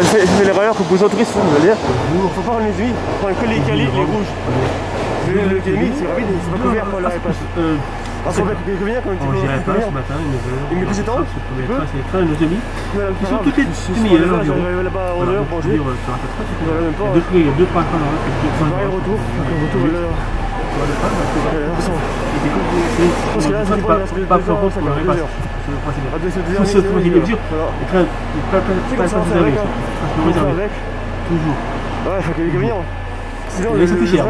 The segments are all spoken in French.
Fait l'erreur que beaucoup de touristes font, c'est-à-dire, faut pas prendre les huiles, prendre que les calis, les rouges. Le, kémi, c'est rapide, c'est pas couvert quand la. Euh, Parce combien quand on j'irai pas ce matin, il Il met plus de temps C'est le premier Tu peux train, c'est le train de nos amis. Ils sont toutes les demi-heures environ. J'arrive là-bas à 11h Voilà, pour donc, jouer. dire, euh, c'est Il y a deux, il y a deux trains Pareil, retour. Retour à l'heure. Parce que là, c'est pas, pas- ça pas pour ça pour. Ah, pas ça, pas avec. avec. C'est plus cher.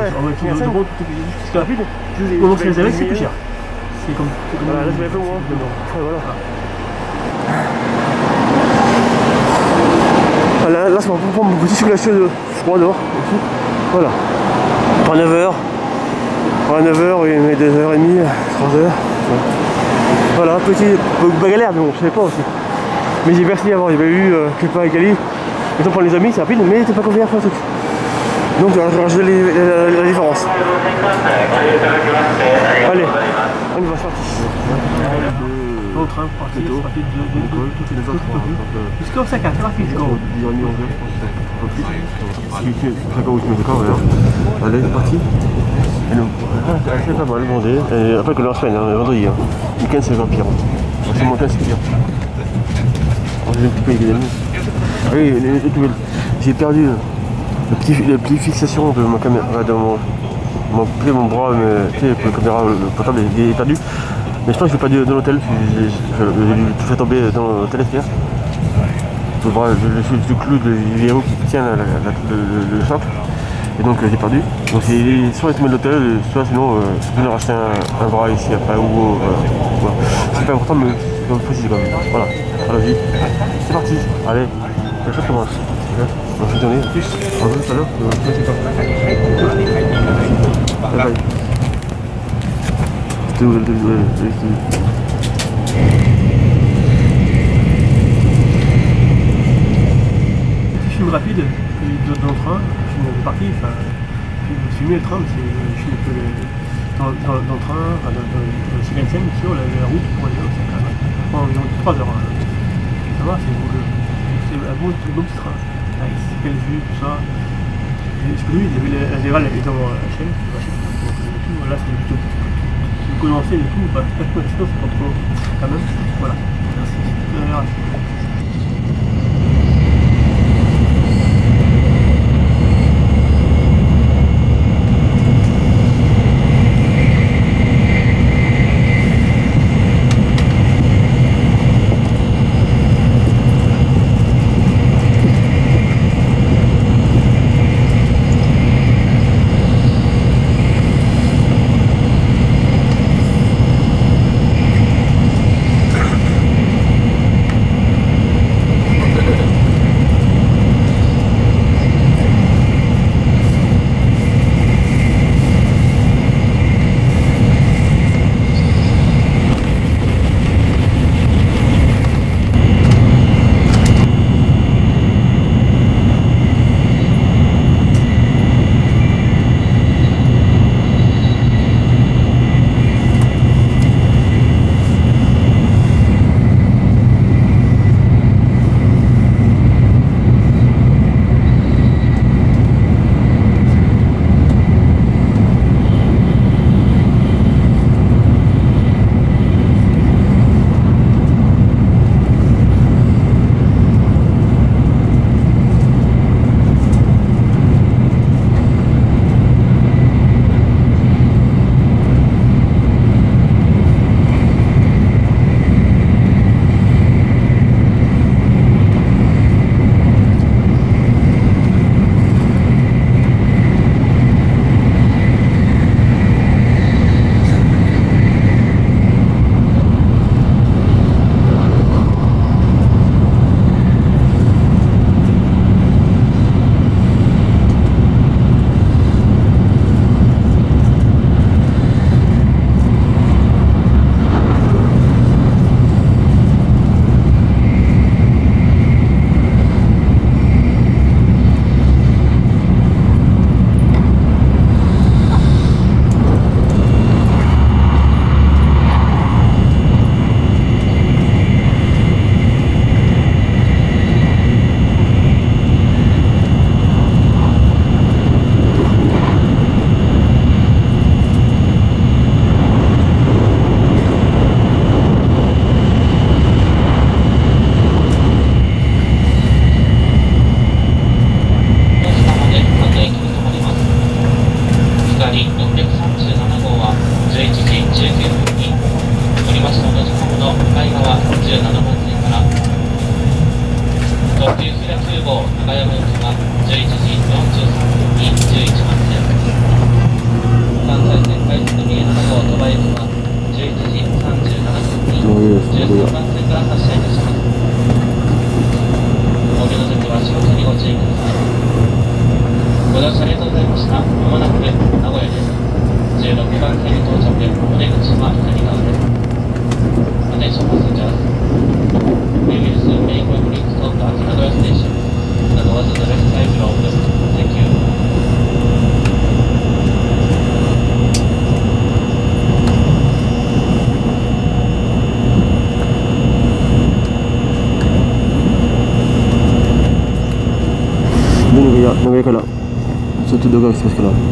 Comment c'est réservé, c'est plus cher. C'est comme. Voilà, là, je peu moins. voilà. Voilà, là, c'est pour prendre de froid dehors. Voilà. Pas 9h. Pas 9h, oui, mais 2h30, 3h. Voilà, petit peu galère, mais bon, je savais pas aussi. Mais j'ai merci avant, il y avait eu euh, quelque part à Gali. Mettons pour les amis, c'est rapide, mais t'es pas couvert pour le truc. Donc, on va ranger les- la, la différence. Allez, on y va, c'est parti. Dans le train, parti, c'est parti de de- de- toutes les autres. C'est comme ça, c'est rapide. c'est comme- Allez, c'est parti. Nous, ah, c'est pas mal, vendé. Et après que la semaine, hein, vendredi. Hein. Le week-end, c'est encore pire. C'est mon cas, c'est pire. Oh, J'ai un petit peu évidemment. Oui, les- les- j'ai perdu le petit, la petite fixation de ma caméra, de mon, mon, mon bras, mais, tu sais, la caméra, le portable est perdu. Mais je pense que je l'ai perdu dans l'hôtel, j'ai dû tout fait tomber dans l'hôtel hier. Le bras, je, je suis du clou de vidéo qui tient la- la- la- le, le- le socle. Et donc euh, j'ai perdu. Donc c'est soit tombé de l'hôtel, soit sinon euh, je peux venir acheter un, bras ici après ou euh, voilà. C'est pas important mais précis quand même. Voilà, allons-y. C'est parti. Allez, quelque chose commence. On va se donner plus. Tout à l'heure. Je le début Ouais, ouais, c'était- Petit film rapide, et dans dans le train, film de partie, enfin, film- filmer le train, c'est je filme un peu le, dans, dans, dans le train, enfin, dans, dans, dans le Shinkansen, sur la, la route pour aller au. Ça prend environ 3 heures. hein. Ça va, c'est c'est un beau, beau petit train. Nice, belle vue, tout ça. Et ce que lui, il avait la Déval la chaîne, sur la chaîne. Donc, euh, tout, voilà, c'est plutôt c'est condensé et tout, bah, sinon c'est pas trop quand même. Voilà. Euh, merci. Burgos, hasta luego.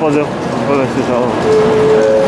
放心我不能牺牲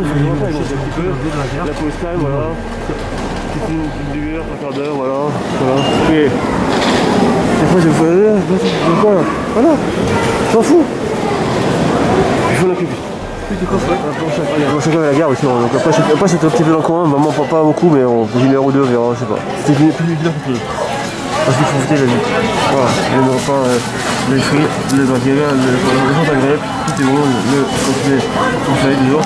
Vont faire un peu. La voilà. D'heure, voilà. Voilà. Et fais. euh, je fais- Voilà. J'en fous. La gare hein. donc après, après c'était un petit peu dans le coin, vraiment pas, pas beaucoup, mais on une heure ou deux, on verra, je sais pas. C'était Parce qu'il faut goûter la vie. Voilà, le repas, les frites, le bagel, le, le, le grève, tout est bon, le, le complet, on fait toujours.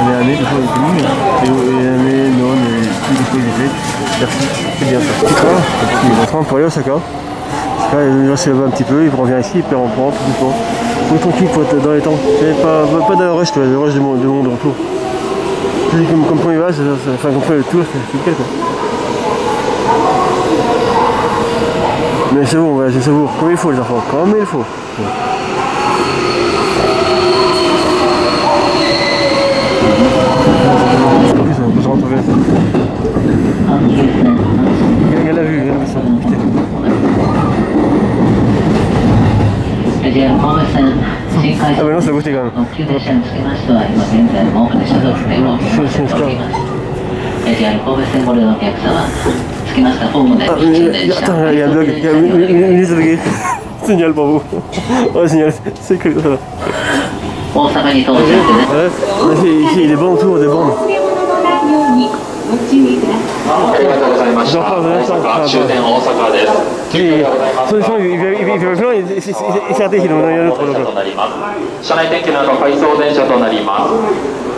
On est année, des fois est connu, et année, non, et tous les fois ils étaient. Merci, c'est bien ça. Il est en Osaka. Là, il va se lever un petit peu, il revient ici, il perd en prend tout doucement. Faut être tranquille, faut être dans les temps. Pas, pas, pas dans le rush, le rush de mon, de mon retour. Comme, comme quand il va, c'est, c'est- enfin, comme fait le tour, c'est nickel, quoi. Mais c'est bon, c'est je savoure comme il faut les enfants, comme il faut. Regarde la vue, regarde ça, putain. Ah mais non, c'est quand même. つけましたホームでやるだけいや水だけ普通にアルバム私にやるせっかく大阪に到着ですねしいでボンそうでボンありがとうございました。終点大阪です。いい、それそういうイベントの車停止の内容のところが。車内点検など回送電車となります。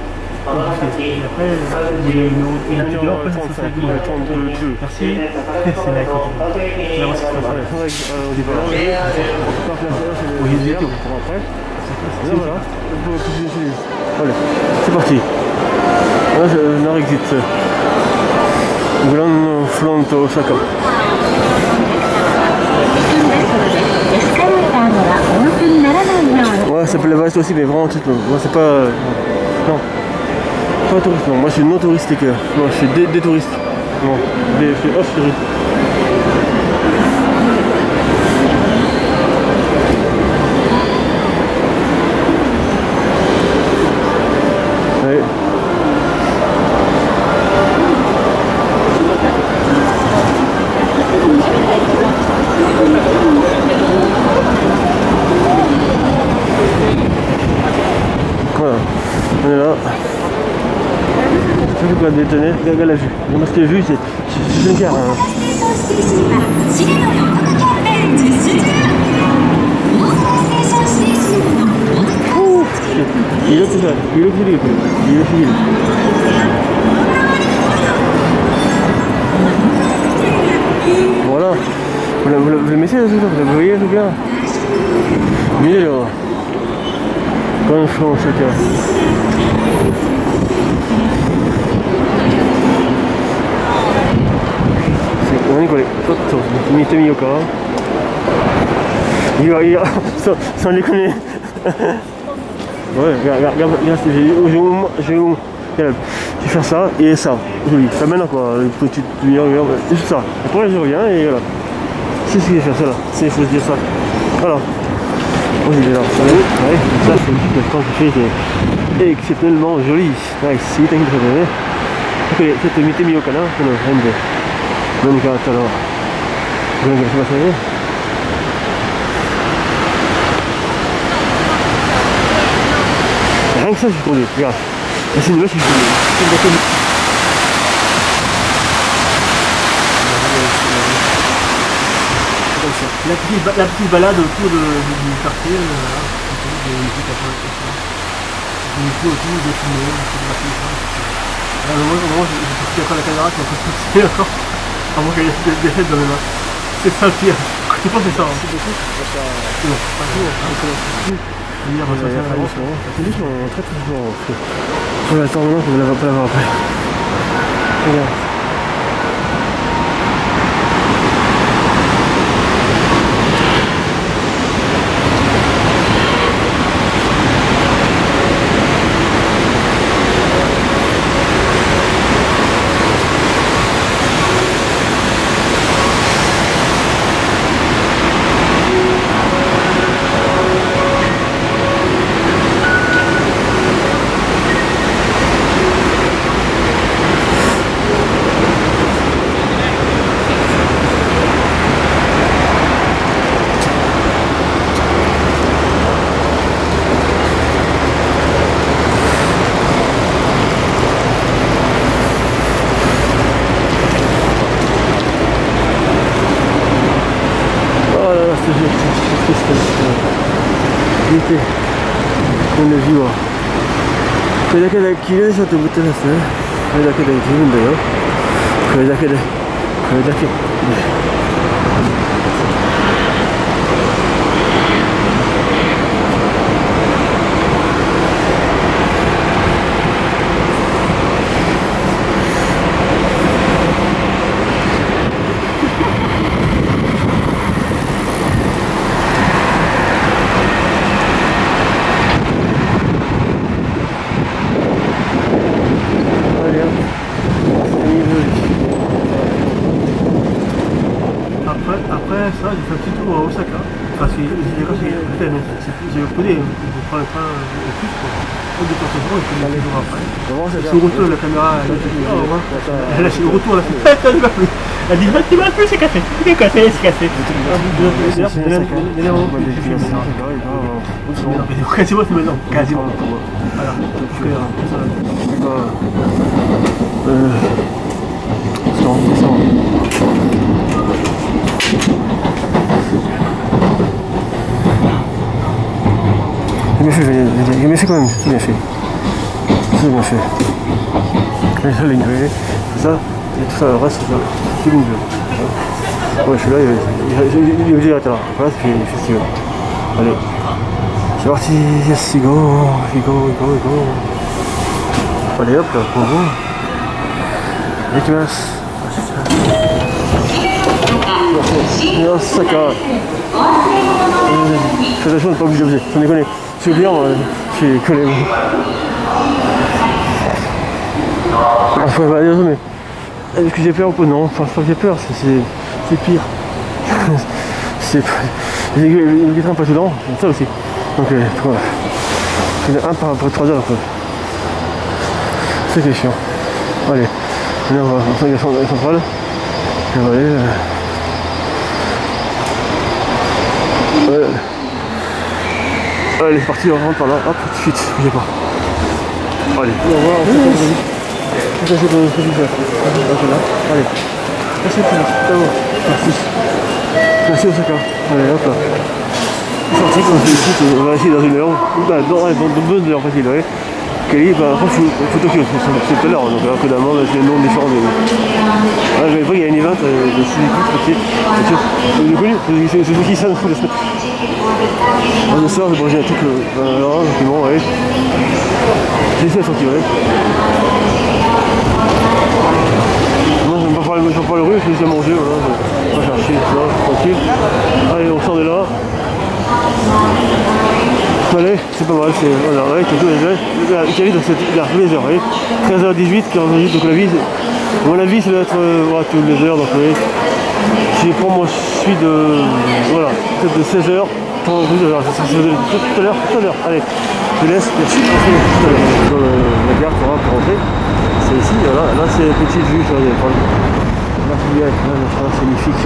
Et après, il y a une dehors, Merci. C'est là on C'est parti. Là, je exit. Grand front Osaka. Ouais, ça peut la aussi, mais vraiment, c'est pas. Non. Pas touriste, non. Moi, je suis non touristique. euh. Non, je suis des, des touristes. Non, je suis off touriste. Ouais. Voilà, on est là. 저기 가 내전에 내가 la vue. Mais ce que vu c'est c'est une gare. Hein. 이렇게 가 이렇게 이렇게 이렇게 이렇게 Voilà. Vous le, vous le, vous le mettez là, vous voyez tout bien. Là, quand il faut. 何これちょっと見てみようかいやいやsans, sans déconner Ouais, regarde, regarde, regarde, regarde, j'ai j'ai- j'ai j'ai- regarde, je vais faire ça et ça. Oui, ça maintenant quoi, une petite lumière, lumière, c'est juste ça. Après je reviens et voilà. C'est ce que je vais faire, ça là. C'est, il faut se dire ça. Voilà. Moi j'ai là, ça va, ouais, ça c'est juste le temps que j'ai, c'est exceptionnellement joli. Ouais, si, t'inquiète pas, ouais. Ok, ちょっと見てみようかな、この辺で。 何かあったら、ご覧くださいね。Rien que ça, je suis conduit. Regarde. La cinéma, je suis conduit. C'est une bâtiment. Comme ça. La petite, ba- la petite balade autour de, du, du quartier, euh, voilà, des musiques à faire, tout ça. Des musiques autour, des films, des photographies, ça. Là, au moment, au moment, je je suis après la caméra, qui est un peu poussée encore. Avant qu'elle ait des fêtes dans mes mains. C'est ça le pire. Tu penses, c'est ça. Y ça, doucement. C'est doucement, très très doucement. Je vais attendre maintenant, je vais pas l'avoir après. Regarde. 길에서도 못 들었어요. 그 자켓은 기분데요. 그 자켓은, 그 자켓, 네. La caméra, elle. Elle retour, elle a fait, Ah, ça ne va plus. Elle dit, tu vas plus, c'est cassé, c'est cassé, c'est cassé. Non, mais Quasiment, c'est maintenant, quasiment. Voilà, euh. Euh, bien fait, bien quand même, j'ai bien fait C'est bien fait. Et ça, les nuées, tout ça, et tout ça, le reste, c'est ça. C'est une bleue. Ouais, je suis là, il il- il- il est obligé d'arrêter là. Voilà, c'est fini, le festival. Allez. C'est parti, yes, il go, il go, il go, il go. Allez hop, là, pour vous. 行きます。よっしゃか。Je suis pas obligé, obligé. Sans déconner. Je suis bien, moi. Je suis collé. Ah, faut pas dire ça, mais. Est-ce que j'ai peur ou pas Non, enfin, c'est pas que j'ai peur, c'est- c'est c'est pire. c'est pas. Les trains passent dedans, c'est ça aussi. Donc, euh, en a un par après 3 heures. C'est qui est chiant. Allez, maintenant on va sur la centrale. Et on va aller. euh, Ouais. Allez, c'est parti, on rentre par là. Hop, tout de suite, bougez pas. Allez, on va voir, on c'est pour le là. Allez. Merci, c'est. Merci. Merci. Allez, hop là. C'est sorti comme je on va essayer dans une heure. Bah, ouais, dans de bonnes heures facile, ouais. Kelly, bah, après, faut, c'est c'est tout l'heure, donc alors que c'est le nom différent. Mais... Ouais, j'avais pas, il y a une event euh, de Suzuki, tranquille. Vous connu C'est Suzuki San. Le soir, j'ai mangé un truc, euh, ouais. J'ai la sortie, ouais. Moi, j'aime pas parler, j'aime pas le rue, je laisse à manger, voilà. Je chercher, tranquille. Allez, on sort de là. Allez, c'est pas mal, c'est. Voilà, ouais, tout, là, Italie, donc c'est les heures, vous voyez. 13h18, 15h18, donc la vie, à mon avis, ça doit être euh, voilà, toutes les heures, donc voyez. Si je prends, moi, je suis de. Voilà, peut-être de 16h, 30 alors, c'est c'est- c'est- tout à l'heure, tout à l'heure. Allez, je laisse, merci. Dans le- la gare, pour rentrer. Ici, là, c'est petite vue, Là, c'est magnifique.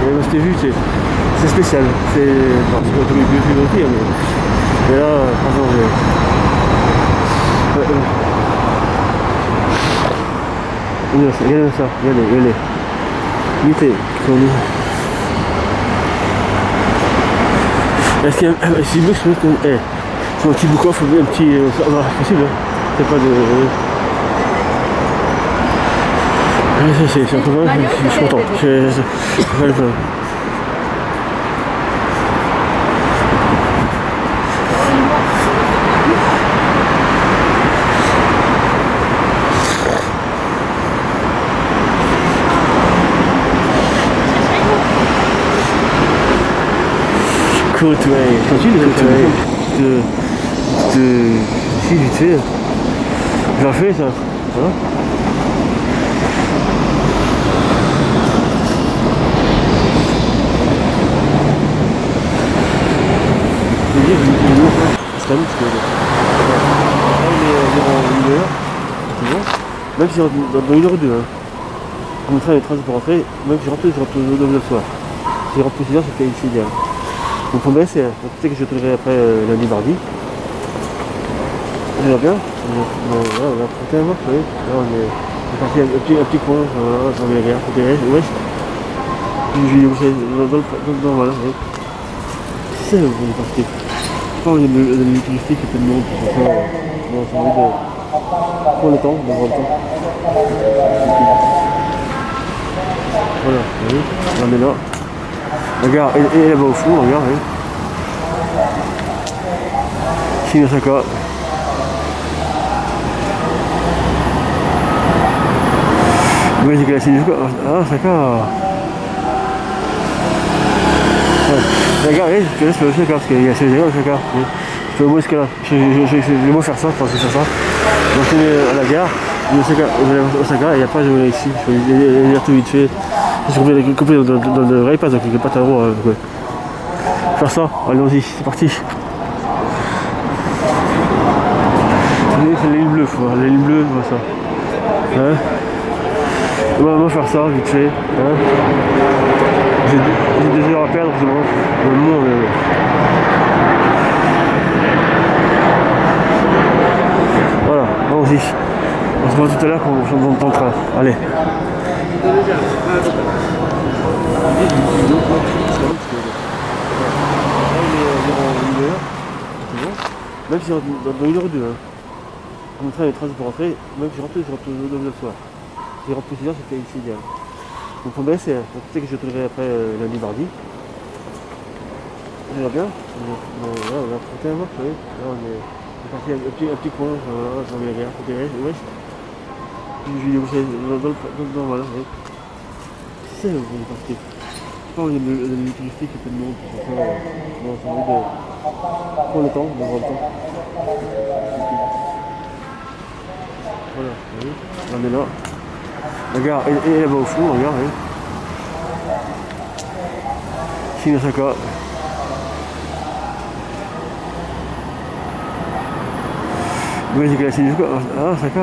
C'est spécial. C'est. C'est pas tous les vues aussi, mais. Mais là, franchement, j'ai. Regardez ça, regardez regardez. Mettez. Est-ce qu'il y a un eh, sur un petit un petit. euh, possible, hein. C'est pas de. Oui, si, si, surtout moi, je suis content. Je, je, je, Côte, tu le de, de, si, vite fait. J'en ça. Il. C'est même parce que. Là, il est environ une heure. C'est. Même si dans, dans une heure ou deux. Hein. Comme le train est train pour rentrer, même si je rentre, je rentre au le soir. Si je rentre plus heures, ici idéal. Donc on baisse, donc peut-être que je tournerai après euh, lundi, mardi. Bien? On, on, voilà, on a 31 mars, oui. Là on est, on parti un, petit, un petit coin, rien, côté est, ouest. Puis je vais dans, dans, dans, dans, voilà. C'est. Quand il y a a peu de monde, pour ça, euh, bon, c'est envie de prendre le temps, d'avoir le temps. Voilà, vous voyez, on est là. Regarde, et, et là-bas au fond, regarde, oui. Shinosaka. Oui, c'est que la Shinosaka. Ah, Saka. Regarde, oui, je te laisse le Osaka, parce qu'il y a ces Osaka. Oui. Je peux au moins ce je, je vais moi faire ça, je pense que c'est ça. Je vais enchaîner à la gare, je vais vais à Osaka, et après je vais ici. Je vais aller tout vite fait. Je suis coupé, coupé dans, le rail pass, donc il n'y a pas. Euh, ouais. Faire ça, allons-y, c'est parti. C'est les lignes bleues, faut voir, les lignes bleues, vois ça. Hein? On va faire ça, vite fait. Hein? J'ai deux heures à perdre, c'est. Dans le monde, euh... Voilà. On se voit tout à l'heure quand on. Allez. Même si dans, une heure ou deux, hein. comme le train est train pour rentrer, même si je rentre, je rentre au le soir. Si je rentre plus c'était ici idéal. Donc on baisse, donc peut-être que je tournerai après euh, lundi, mardi. Ça va bien? Bon, Là, on a 31 mars, oui. Là, on est, on est parti un, un, petit, un petit coin, voilà, j'en vais rien, côté ouest. Je vais aussi dans, dans, dans, dans, voilà, oui. C'est ça on est parti. Quand il y a le, le, le touristique, il y a peu de monde, pour ça, euh, bon, c'est envie de prendre le temps, d'avoir le temps. Voilà, voyez, on est là. Regarde, et, et là-bas au fond, regarde, oui. Shinosaka. Oui, c'est que la Shinosaka. Ah, Saka.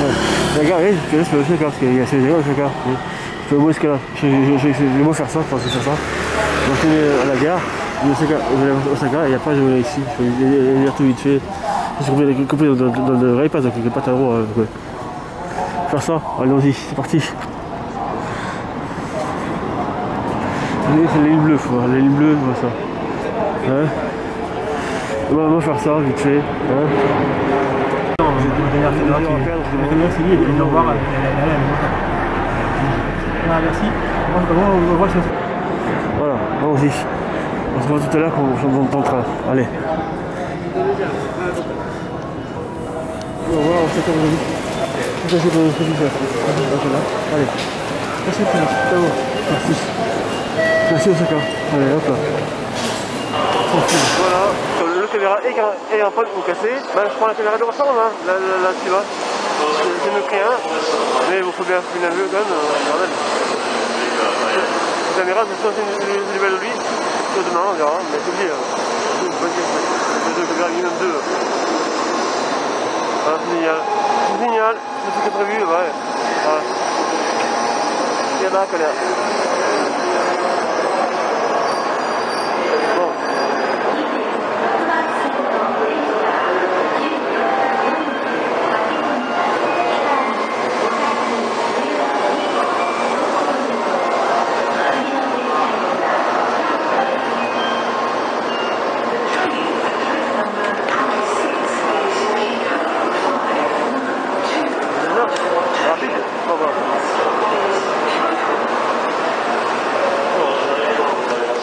Ouais. Regarde, oui, je te laisse le Osaka parce qu'il y a ces au Osaka. Oui. Je peux au moins ce cas-là. Je, je, je, moi faire ça, je pense que c'est ça. Je vais à la gare, vais Osaka, Osaka et après je vais ici. Je vais aller tout vite fait. Dans, dans, dans le rail pass, donc il n'y a. Faire ça, allons-y, c'est parti. C'est les lignes bleues, faut voir, les lignes bleues, vois ça. Hein on va faire ça, vite fait. La la Merci. On voit Voilà, allons-y. On se voit tout à l'heure quand on va train. Allez. Ça, c'est. Allez. Merci, Ciao. Merci. Allez, hop là. Voilà, le caméra est en train de vous casser, ben, je prends la caméra de ressemble, hein, là, tu vois. Je ne crée un, mais il faut bien un peu quand même, bordel. La caméra, c'est soit une nouvelle de lui, soit demain, on verra, mais c'est oublié. C'est. C'est génial. C'est génial, c'est ce que prévu, ouais. Voilà. Il y en a, connard. Bon. Rapide Bon, bon.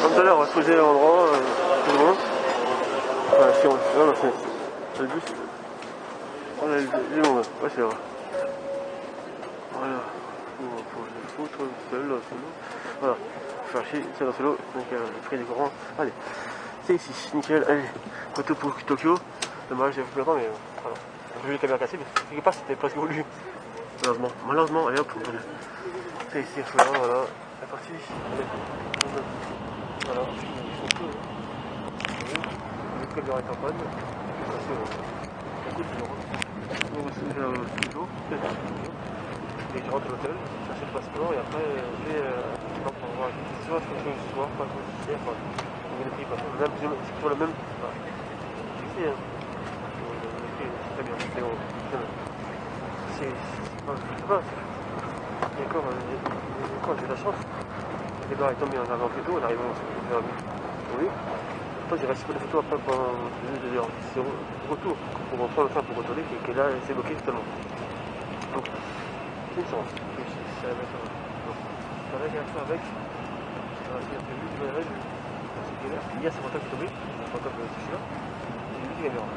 Comme tout à l'heure, on va se poser à l'endroit, euh, tout le monde. Enfin, si on... Non, non, c'est... le bus. On a du monde, ouais, c'est vrai. Voilà. Que je foutre seul, l'eau. Voilà. Faire dans ce lot, donc euh, le prix des courants. Allez, c'est ici, nickel, allez, photo pour Tokyo. Dommage, j'ai plus longtemps, mais euh, voilà. J'ai vu les caméras cassées, mais quelque part c'était presque voulu. Malheureusement, malheureusement, allez hop. C'est ici, voilà, la partie. Voilà. Le caméra est en panne, parce que ça coûte toujours. Euh, je rentre à l'hôtel, chercher le passeport et après je vais euh, pour voir soit ce que je soir, pas comme hier, enfin, on parce que c'est toujours le même. Enfin, ici, hein. Prix, c'est bien, c'est bon. C'est. Je sais pas. Et euh, j'ai de la chance. Le débat est en plus arrivant vers oui. Après, j'ai pour des photos après. C'est retour, pour reprendre le train pour retourner, et que là, c'est bloqué totalement. Donc, c'est une chance. Ça va être ça va être avec. Hier, c'est mon temps qui est tombé. C'est mon temps que je suis là. J'ai vu des caméras.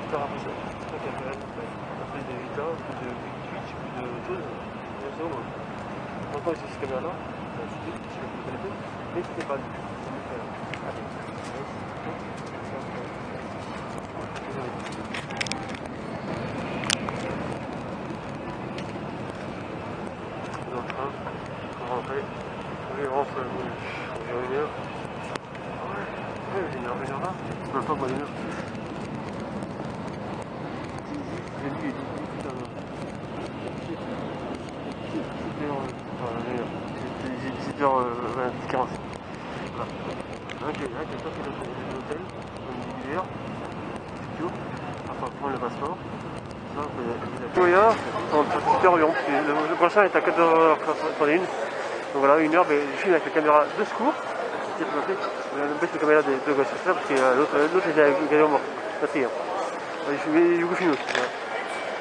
J'espère après ça. J'espère qu'il y a quand même plus de plus de Twitch, plus de choses. C'est bon. Encore ici, cette caméra-là. Je sais pas si vous. Mais c'était pas du tout. Allez. dans le train pour rentrer. Oui, rentre environ une heure. Ah ouais, ouais, une heure, une Même pas moins d'une heure. J'ai dit, j'ai dit, putain, non. C'était en. Enfin, une heure. C'était 17h40. Voilà. Un qui est sorti de l'hôtel, une demi-heure. Studio. Enfin, prendre le passeport. En 18h environ. Le, prochain est à 14h31. Donc voilà, une heure, mais je filme avec la caméra de secours. De, parce l'autre était également mort. Je. Voilà,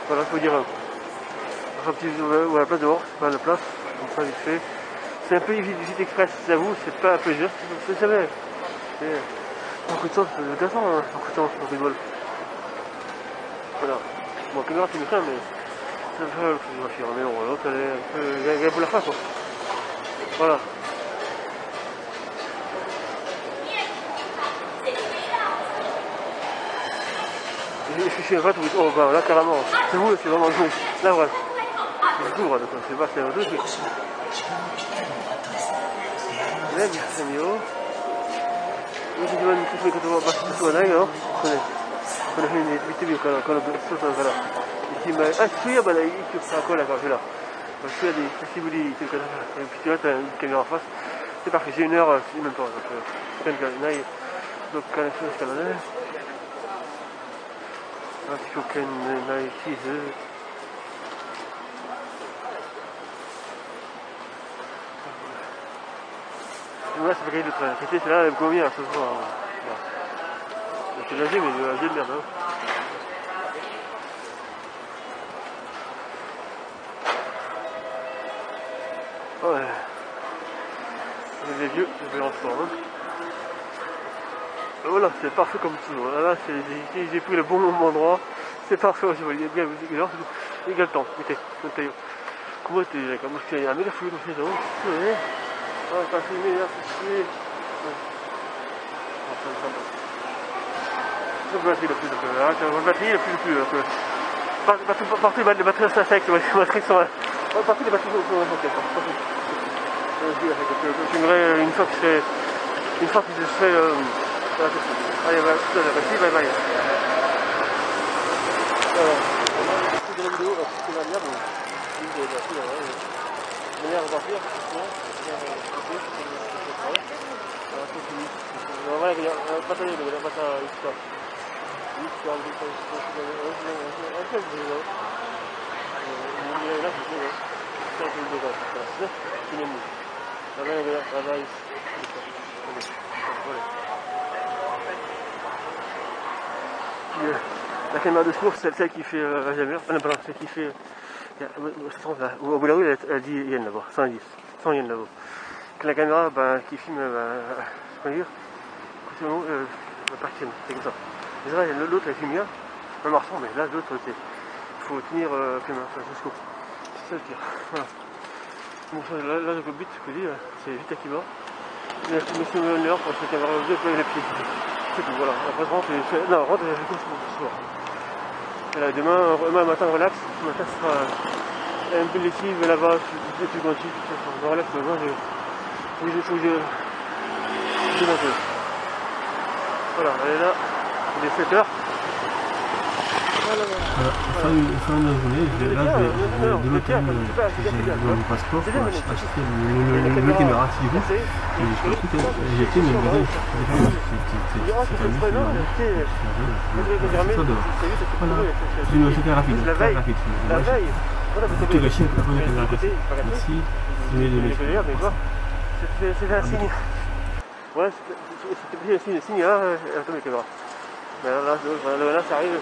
voilà il faut dire. Un petit ou la place c'est pas la place. C'est un peu visite express, j'avoue, c'est pas un plaisir. C'est jamais. C'est beaucoup de temps, c'est hein. beaucoup de temps, beaucoup de vol. Voilà. Bon, caméra c'est mais c'est un peu le. Mais un peu. La quoi. Voilà. je suis rat oh all là carrément, c'est vous, c'est vraiment joué. Là voilà. C'est c'est pas c'est un truc. Là, c'est mieux. Moi là, alors. Connais. Connais une petite vidéo quand quand sur toi là. Et ah tu es a des possibilités que puis en face. C'est parce que j'ai une heure, même pas. Donc, donc, ici. Ouais, c'est pas gagné le train. C'était c'est là, elle me convient ce soir. C'est l'AG, mais l'AG de merde. Hein. Ouais. Les vieux, vais en sport. Hein. Voilà, c'est parfait comme. Là, j'ai pris le bon endroit. C'est parfait. Je il y a bien, il y a le temps. Comment tu es Comment tu es Un dans ces zones. Ouais, t'as filmé, là, c'est. C'est hein, c'est euh, partout, les batteries sont secs, les batteries sont, partout les batteries sont. Euh, je filmerai une fois que c'est, une fois que serai, euh, allez, Normalnya kayak bahasa La caméra de secours, c'est celle qui fait euh, Jamur. Ah non, pardon, celle qui fait. Au bout là, elle, elle dit yen là-bas, 110, 100 yens là-bas. La caméra bah, qui filme, bah, je peux dire, côté euh, partir, c'est comme ça. Déjà, l'autre elle filme bien, un marchand, mais là, l'autre, il faut tenir euh, la jusqu'au. C'est ça le pire. Voilà. Bon, ça, là, là, le but, je peux dire, c'est juste à qui va. Mais je me suis mis une heure pour se caméra fois les pieds. Tout, voilà. Après, je rentre et je fais. Non, rentre et je soir. Et là, demain, demain matin, relax. Ce matin, ce sera un peu lessive, trucs antiques, tout ça. Enfin, relax, demain, je. Faut que je. Faut que je. Je. Voilà, elle est là. Il est 7 heures. Voilà. Voilà, fin, de- fin de la journée, je vais, là, je vais, de l'hôtel, euh, j'ai de passeport pour ach- acheter le, caméra qui rouge. Et je j'ai été, mais magasin, c'est. Voilà, c'était rapide, très rapide. la veille, voilà, vous gâché avec la première caméra Merci, que c'est un signe. Ouais, c'était c'était un signe, signe, hein, attends, mais que là, là, ça arrive,